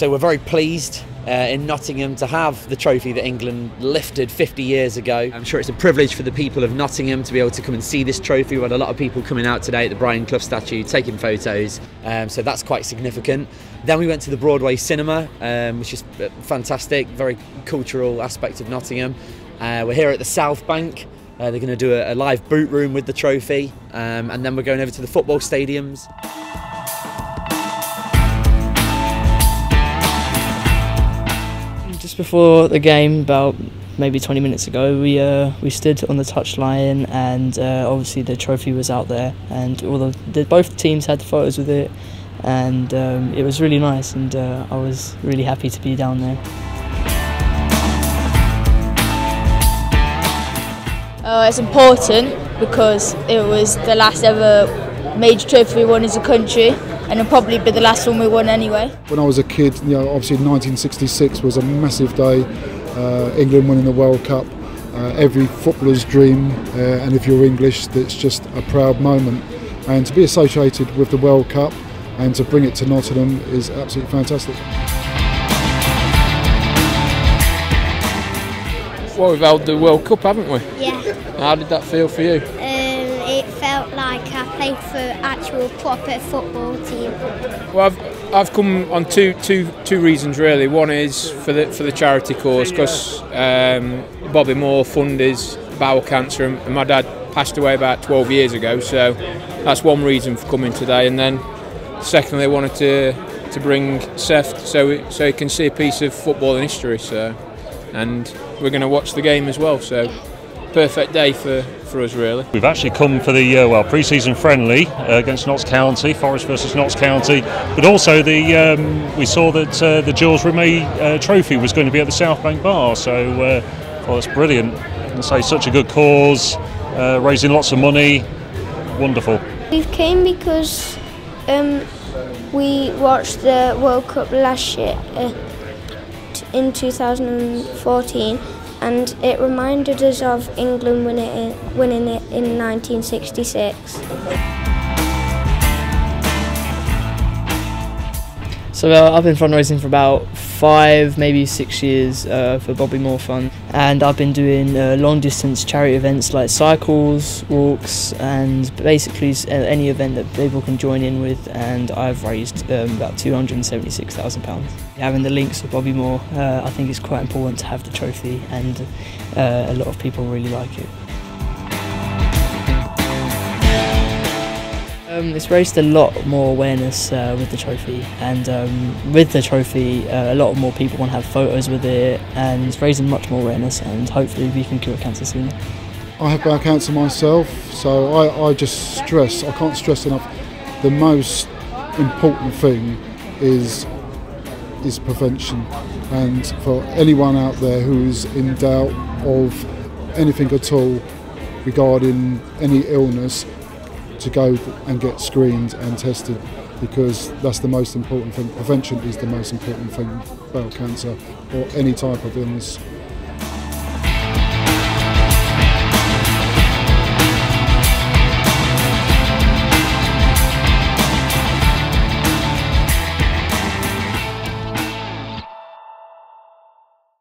So we're very pleased uh, in Nottingham to have the trophy that England lifted 50 years ago. I'm sure it's a privilege for the people of Nottingham to be able to come and see this trophy. We had a lot of people coming out today at the Brian Clough statue taking photos, um, so that's quite significant. Then we went to the Broadway Cinema, um, which is fantastic, very cultural aspect of Nottingham. Uh, we're here at the South Bank. Uh, they're going to do a, a, live boot room with the trophy, um, and then we're going over to the football stadiums. Just before the game, about maybe 20 minutes ago, we uh, we stood on the touchline, and uh, obviously the trophy was out there, and all the, the both teams had photos with it, and um, it was really nice, and uh, I was really happy to be down there. Uh, it's important because it was the last ever major trophy we won as a country and it'll probably be the last one we won anyway. When I was a kid, you know, obviously 1966 was a massive day. Uh, England winning the World Cup, uh, every footballer's dream, uh, and if you're English, it's just a proud moment. And to be associated with the World Cup and to bring it to Nottingham is absolutely fantastic. Well, we've held the World Cup, haven't we? Yeah. How did that feel for you? Um, it felt like I played for actual proper football team. Well, I've, I've come on two, two, two reasons really. One is for the for the charity cause because um, Bobby Moore funded bowel cancer and my dad passed away about 12 years ago. So that's one reason for coming today. And then secondly, I wanted to to bring Seth so so he can see a piece of football in history. So and we're going to watch the game as well. So perfect day for, for us really. We've actually come for the uh, well pre-season friendly uh, against Notts County, Forest versus Notts County, but also the um, we saw that uh, the Jules Rimet uh, Trophy was going to be at the South Bank Bar, so uh, well that's brilliant. And say such a good cause, uh, raising lots of money, wonderful. We came because um, we watched the World Cup last year in 2014 and it reminded us of England winning it, in 1966. So uh, I've been fundraising for about five, maybe six years uh, for Bobby Moore Fund, and I've been doing uh, long distance charity events like cycles, walks, and basically any event that people can join in with. And I've raised um, about two hundred and seventy six thousand pounds. Having the links with Bobby Moore, uh, I think it's quite important to have the trophy, and uh, a lot of people really like it. Um, it's raised a lot more awareness uh, with the trophy, and um, with the trophy, uh, a lot more people want to have photos with it, and it's raising much more awareness, and hopefully we can cure cancer sooner. I have bowel cancer myself, so I, I just stress, I can't stress enough, the most important thing is is prevention, and for anyone out there who is in doubt of anything at all regarding any illness, to go and get screened and tested because that's the most important thing. Prevention is the most important thing about cancer or any type of illness.